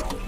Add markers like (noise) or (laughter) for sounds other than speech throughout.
I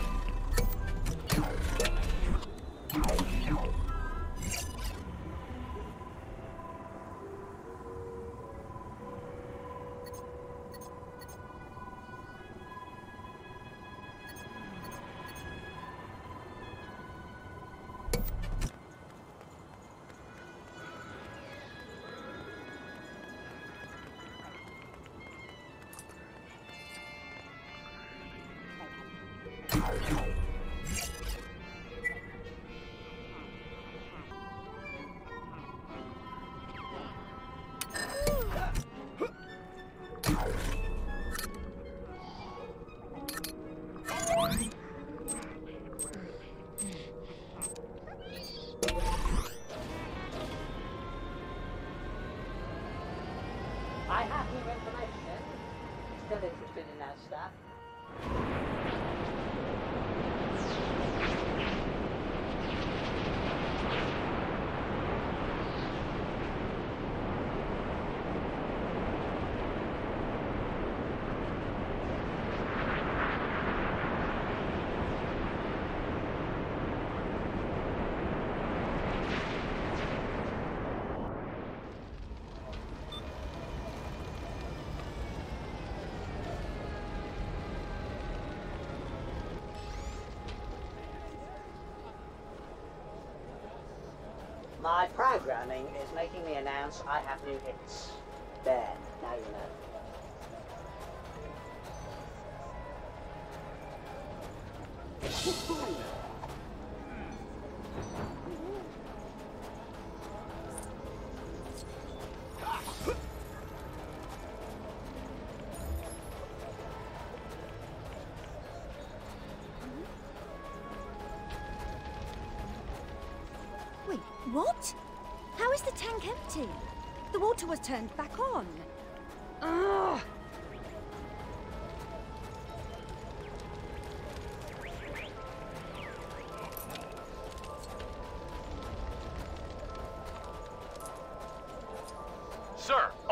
My programming is making me announce I have new hits. There, now you know.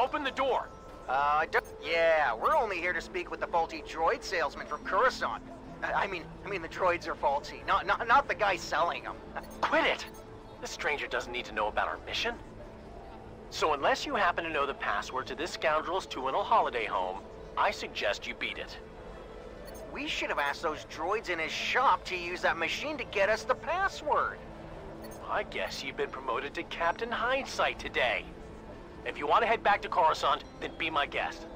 Open the door. Uh, yeah, we're only here to speak with the faulty droid salesman from Coruscant. I I mean, I mean the droids are faulty, not not not the guy selling them. Quit it! This stranger doesn't need to know about our mission. So unless you happen to know the password to this scoundrel's Tuinal holiday home, I suggest you beat it. We should have asked those droids in his shop to use that machine to get us the password. I guess you've been promoted to Captain Hindsight today. If you want to head back to Coruscant, then be my guest.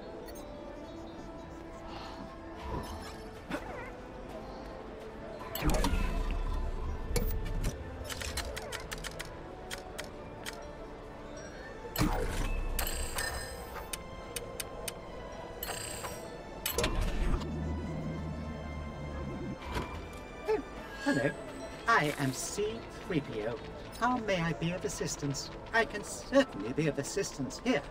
I be of assistance? I can certainly be of assistance here.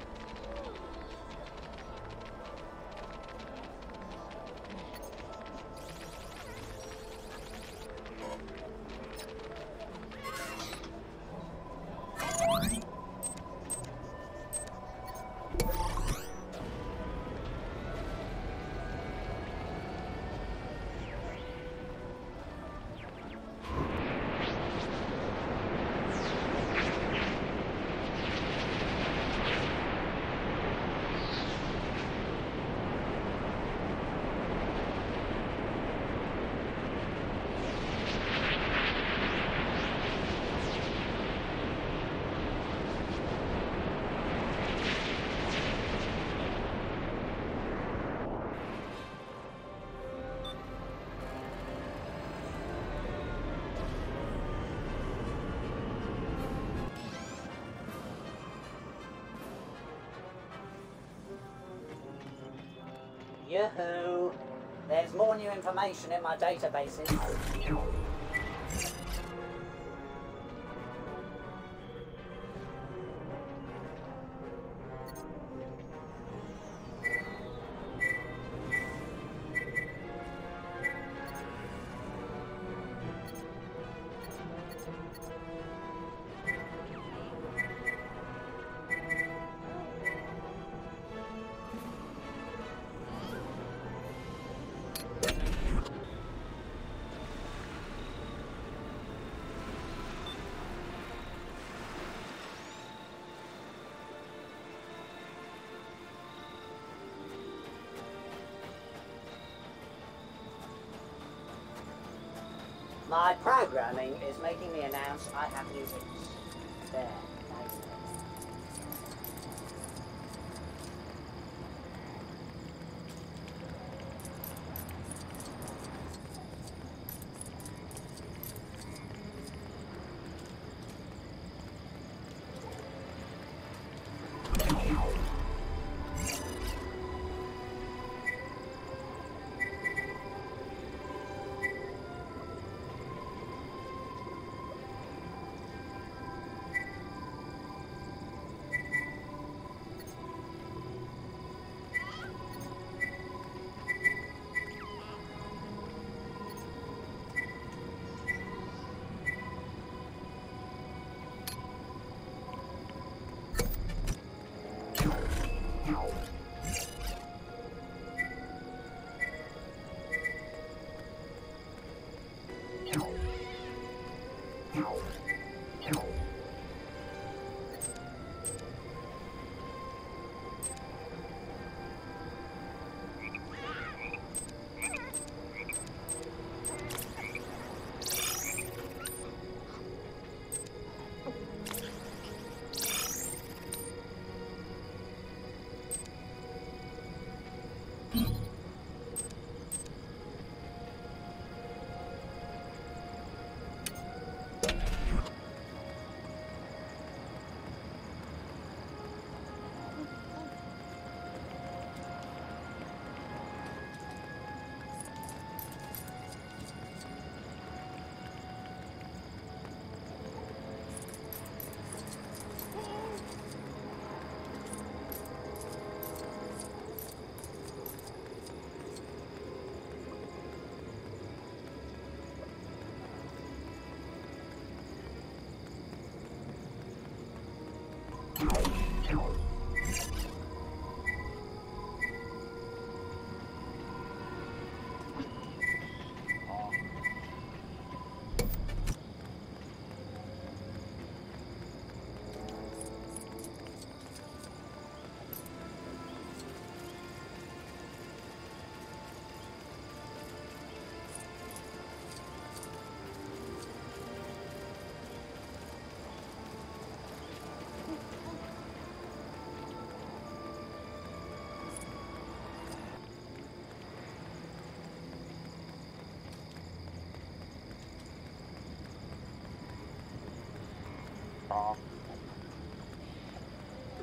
Yoo-hoo! There's more new information in my databases. My programming is making me announce I have new.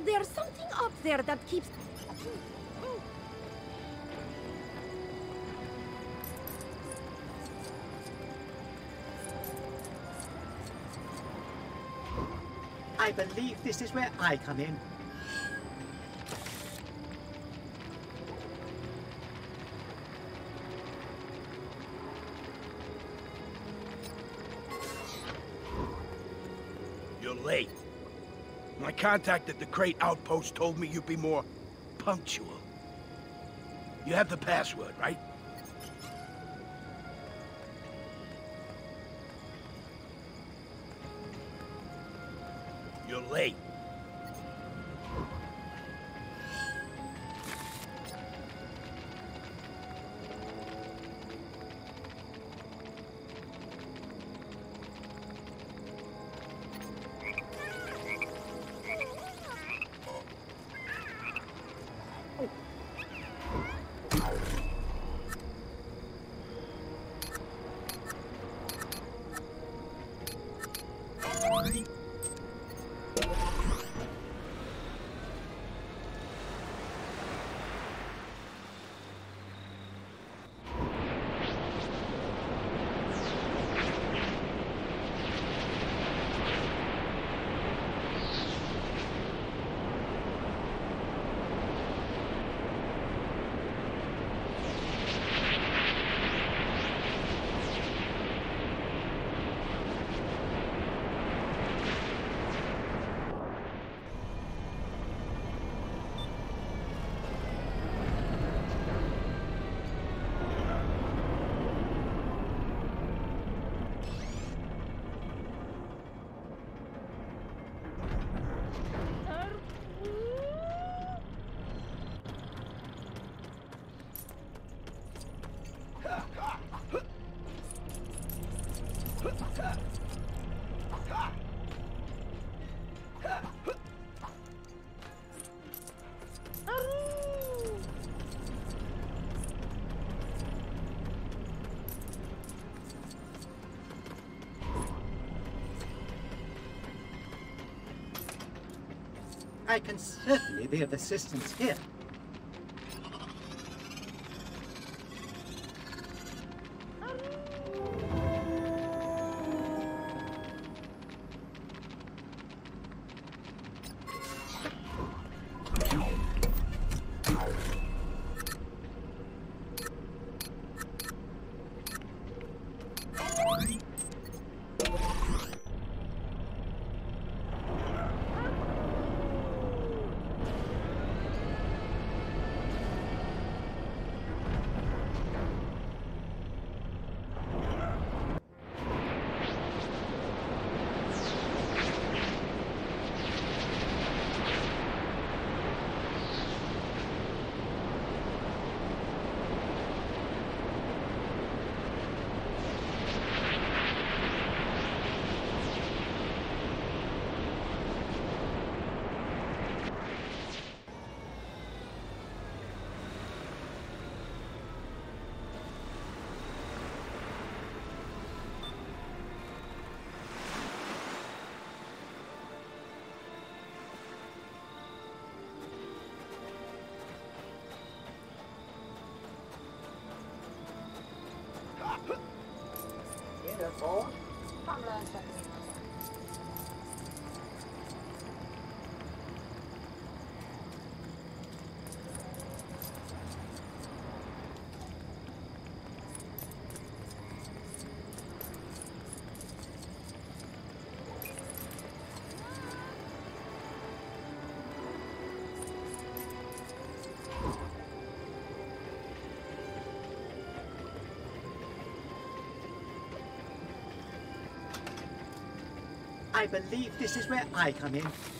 There's something up there that keeps. I believe this is where I come in. Contact at the Crait Outpost told me you'd be more punctual. You have the password, right? Wow. I can certainly be of assistance here. Oh. I believe this is where I come in.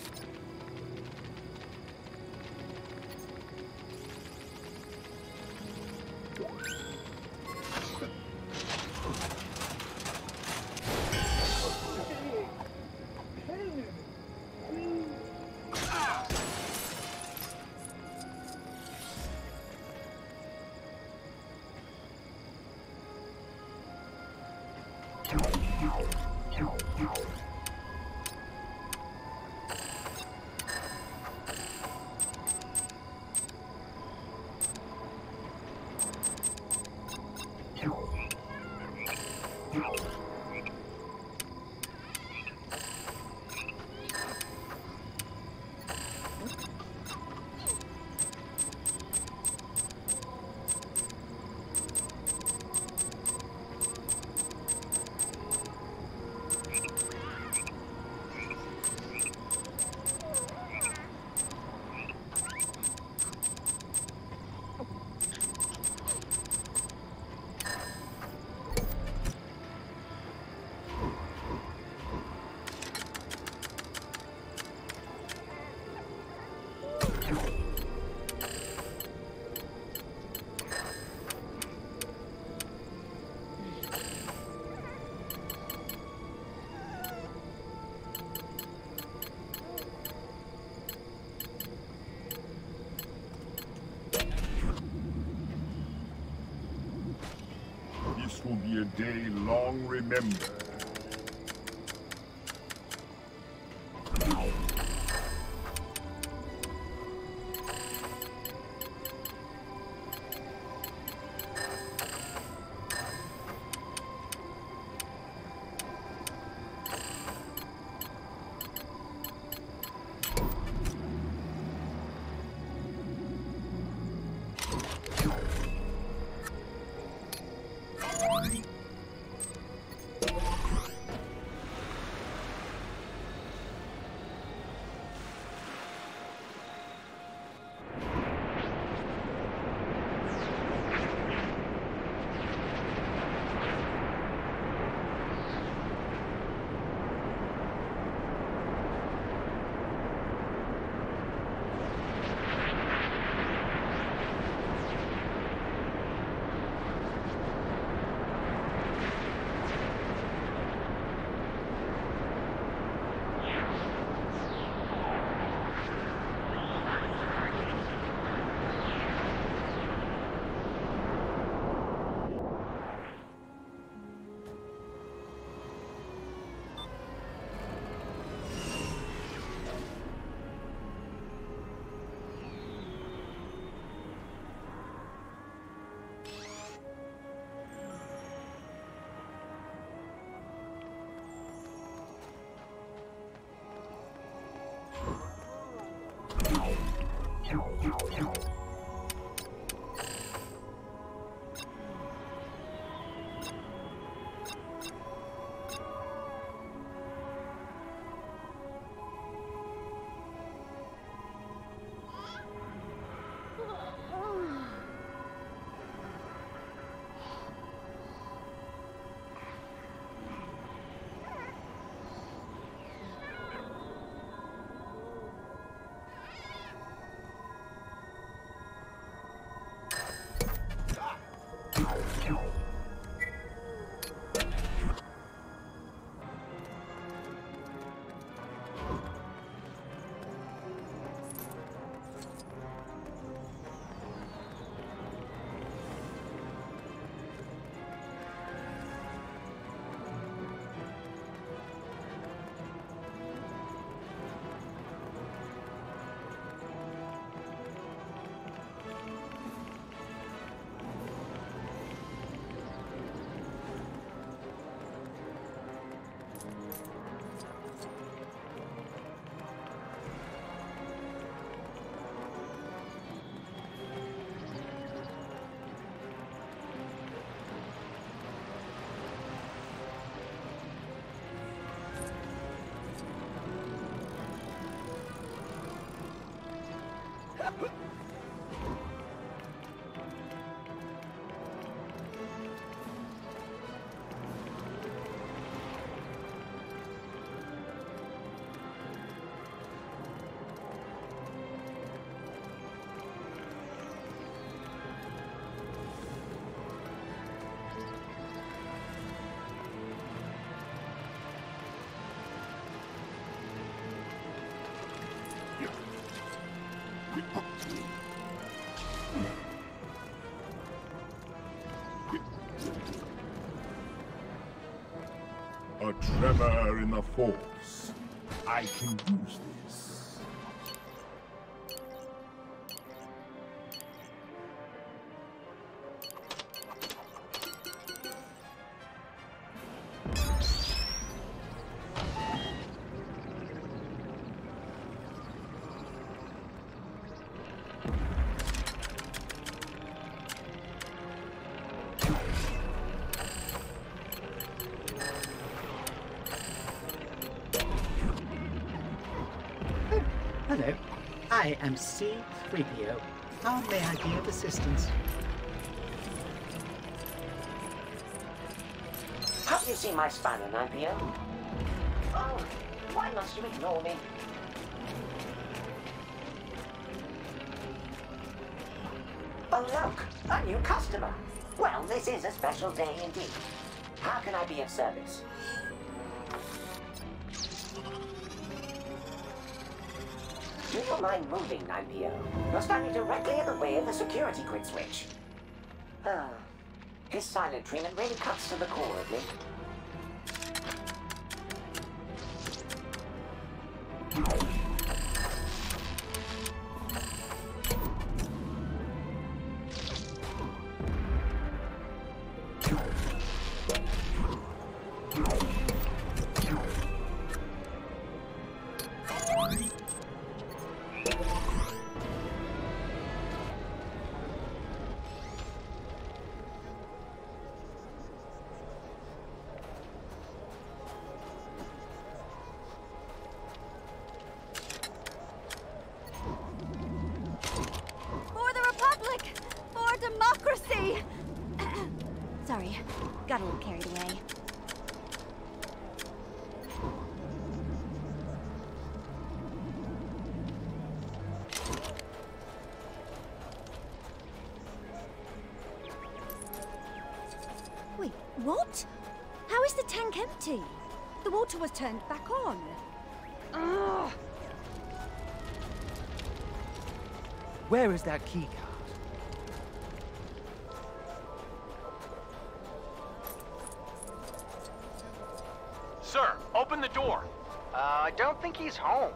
Day long remembered. Gracias. The force. I can use this. Assistance? Have you seen my spanner, 9PO? Oh, why must you ignore me? Oh, look, a new customer. Well, this is a special day indeed. How can I be of service? Do you mind moving, 9PO? You're standing directly in the way of the security grid switch. Ah, his silent treatment really cuts to the core of me. Tank empty? The water was turned back on. Ugh. Where is that key card? Sir, open the door. Uh, I don't think he's home.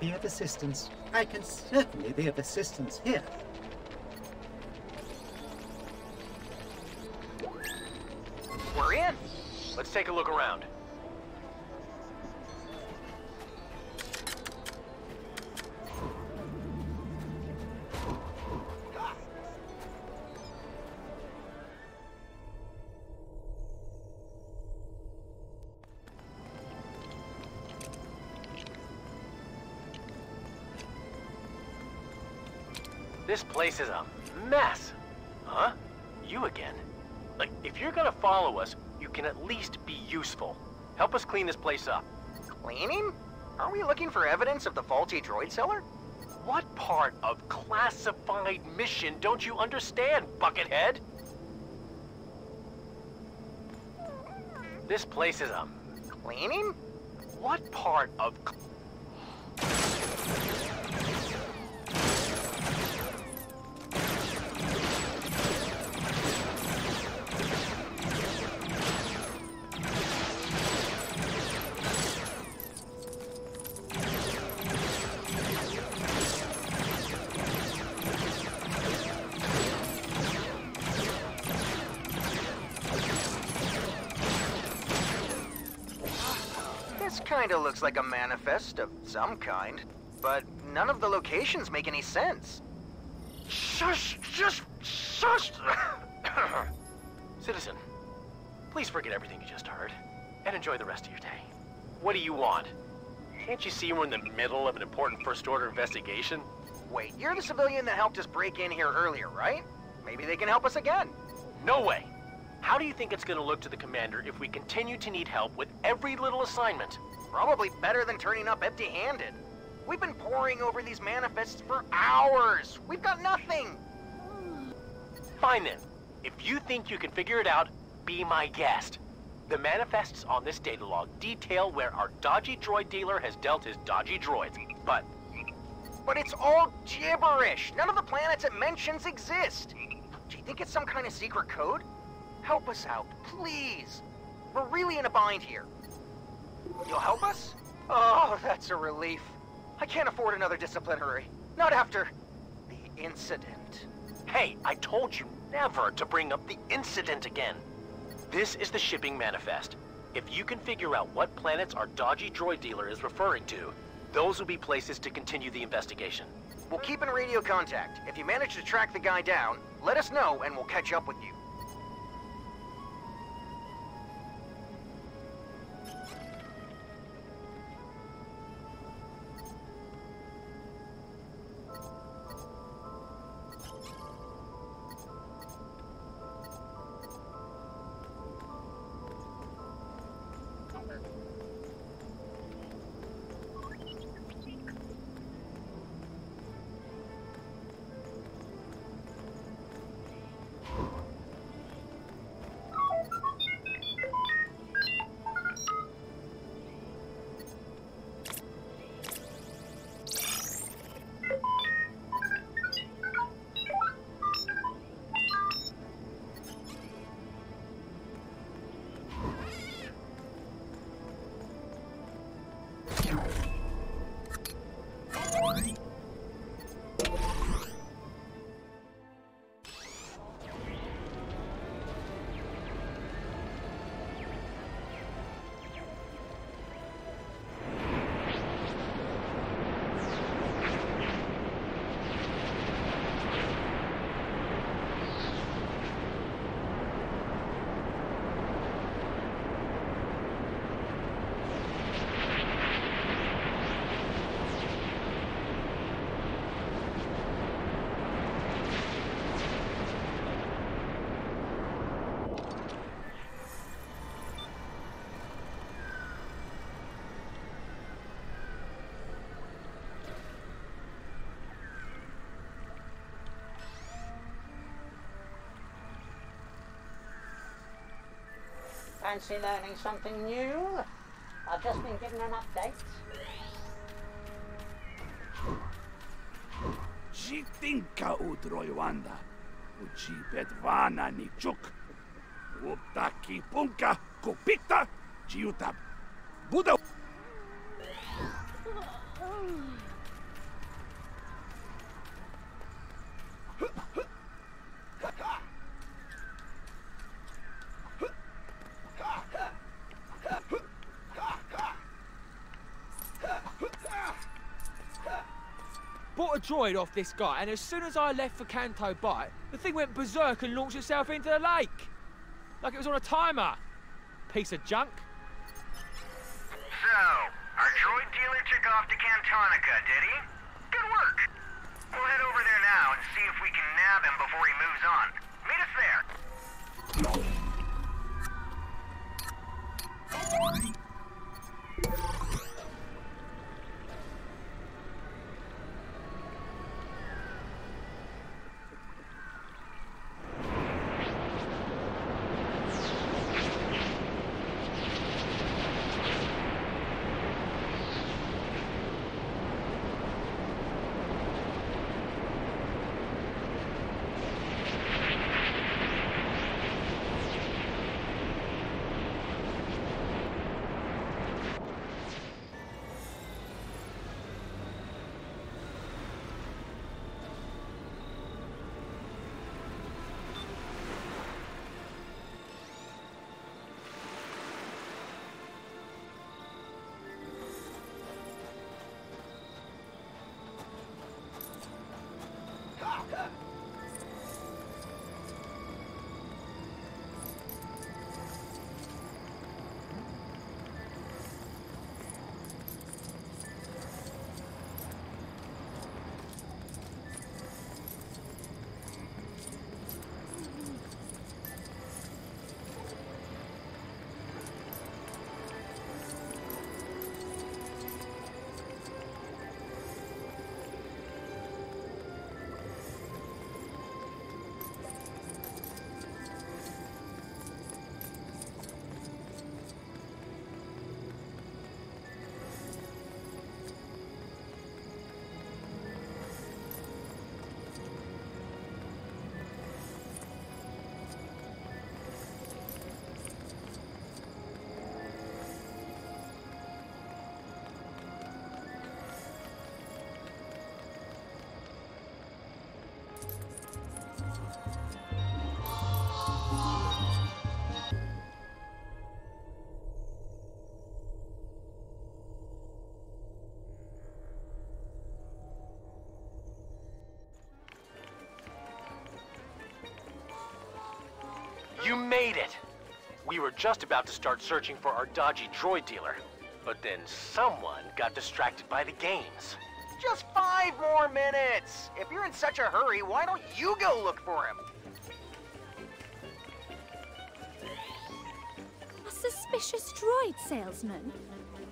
Be of assistance? I can certainly be of assistance here. We're in. Let's take a look around. This place is a mess. Huh? You again? Like, if you're gonna follow us, you can at least be useful. Help us clean this place up. Cleaning? Are we looking for evidence of the faulty droid seller? What part of classified mission don't you understand, Buckethead? This place is a... Cleaning? What part of... kinda looks like a manifest of some kind, but none of the locations make any sense. Shush! Just shush! (coughs) Citizen, please forget everything you just heard, and enjoy the rest of your day. What do you want? Can't you see we're in the middle of an important First Order investigation? Wait, you're the civilian that helped us break in here earlier, right? Maybe they can help us again. No way! How do you think it's gonna look to the Commander if we continue to need help with every little assignment? Probably better than turning up empty-handed. We've been poring over these manifests for hours. We've got nothing. Fine then. If you think you can figure it out, be my guest. The manifests on this data log detail where our dodgy droid dealer has dealt his dodgy droids. But But it's all gibberish. None of the planets it mentions exist. Do you think it's some kind of secret code? Help us out, please. We're really in a bind here. You'll help us? Oh, that's a relief. I can't afford another disciplinary. Not after the incident. hey, I told you never to bring up the incident again. This is the shipping manifest. If you can figure out what planets our dodgy droid dealer is referring to, those will be places to continue the investigation. We'll keep in radio contact. If you manage to track the guy down, let us know and we'll catch up with you. Fancy learning something new? I've just been given an update. Jitinka udroywanda. Uchi bedvana ni. Uptaki punka kupita jiutab. Buda Bought a droid off this guy, and as soon as I left for Canto Bight, the thing went berserk and launched itself into the lake. Like it was on a timer. Piece of junk. So, our droid dealer took off to Cantonica, did he? Good work. We'll head over there now and see if we can nab him before he moves on. Meet us there. Made it! We were just about to start searching for our dodgy droid dealer. But then someone got distracted by the games. Just five more minutes. If you're in such a hurry, why don't you go look for him? A suspicious droid salesman?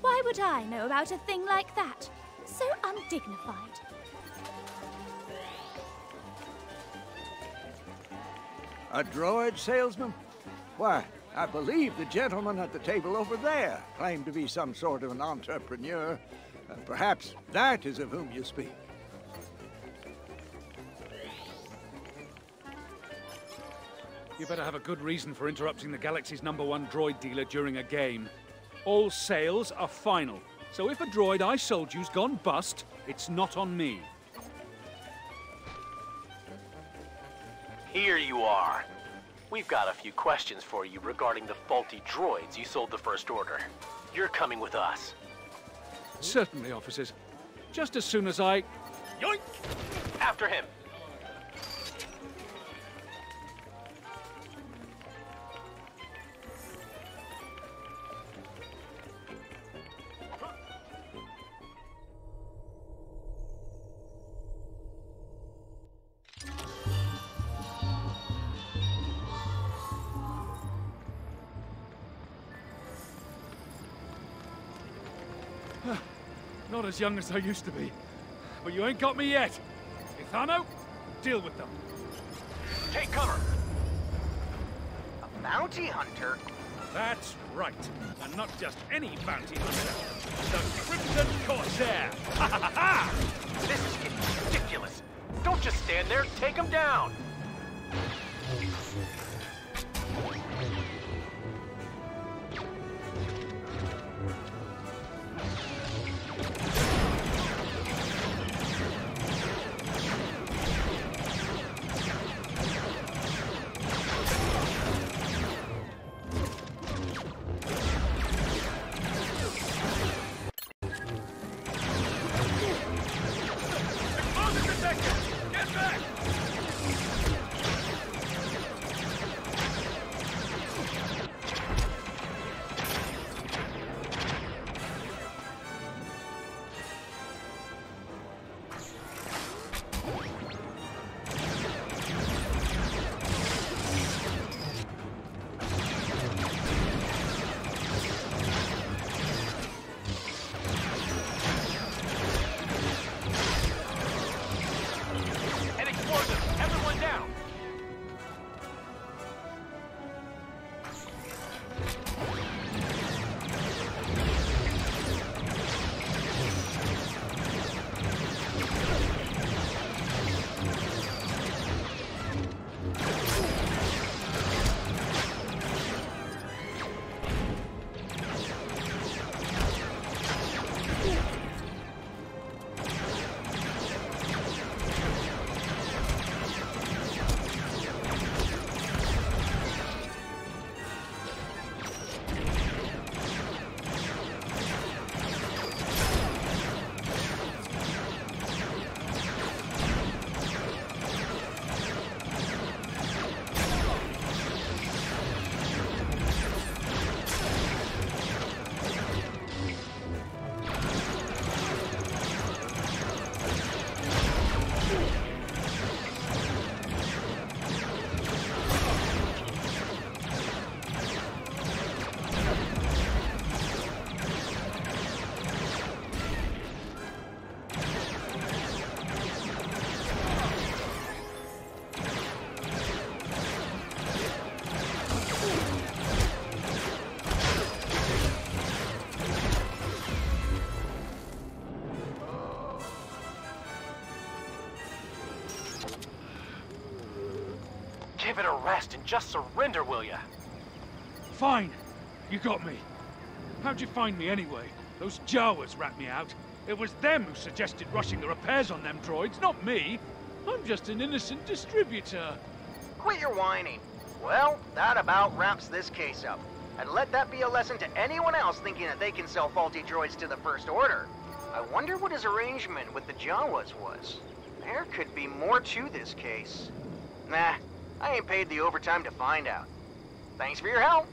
Why would I know about a thing like that? So undignified. A droid salesman? Why, I believe the gentleman at the table over there claimed to be some sort of an entrepreneur. Uh, perhaps that is of whom you speak. You better have a good reason for interrupting the galaxy's number one droid dealer during a game. All sales are final. So if a droid I sold you's gone bust, it's not on me. Here you are. We've got a few questions for you regarding the faulty droids you sold the First Order. You're coming with us. Certainly, officers. Just as soon as I... Yoink! After him! Not as young as I used to be. But you ain't got me yet. Ithano, deal with them. Take cover! A bounty hunter? That's right. And not just any bounty hunter. The Crimson Corsair! Ha ha ha ha! This is getting ridiculous. Don't just stand there, take him down! Give rest and just surrender, will ya? Fine. You got me. How'd you find me anyway? Those Jawas rat me out. It was them who suggested rushing the repairs on them droids, not me. I'm just an innocent distributor. Quit your whining. Well, that about wraps this case up. And let that be a lesson to anyone else thinking that they can sell faulty droids to the First Order. I wonder what his arrangement with the Jawas was. There could be more to this case. Nah, I ain't paid the overtime to find out. Thanks for your help.